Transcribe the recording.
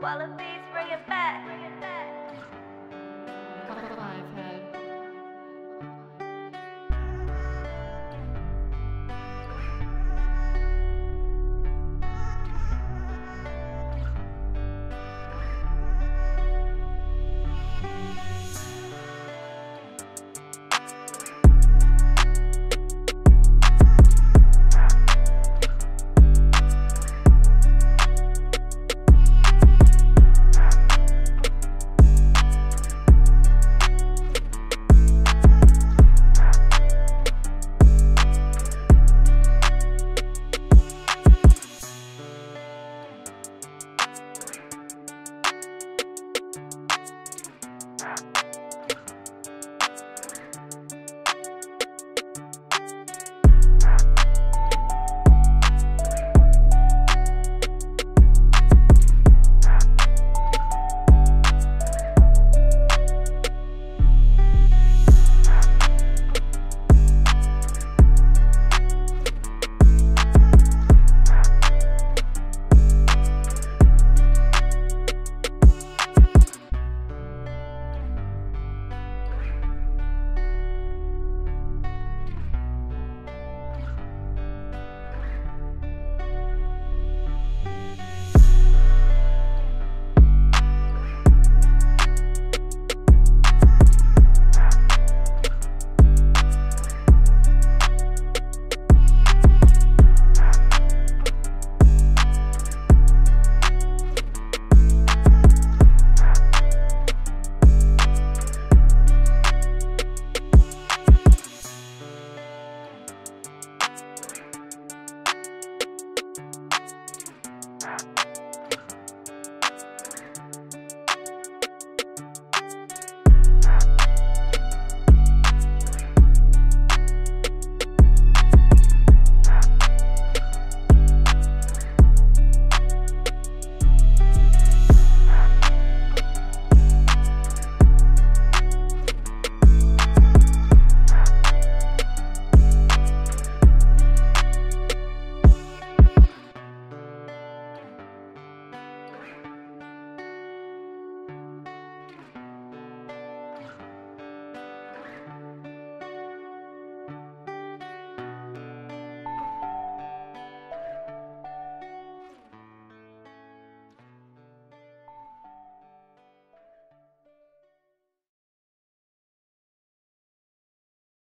Wallabies, bring it back. Bring it back.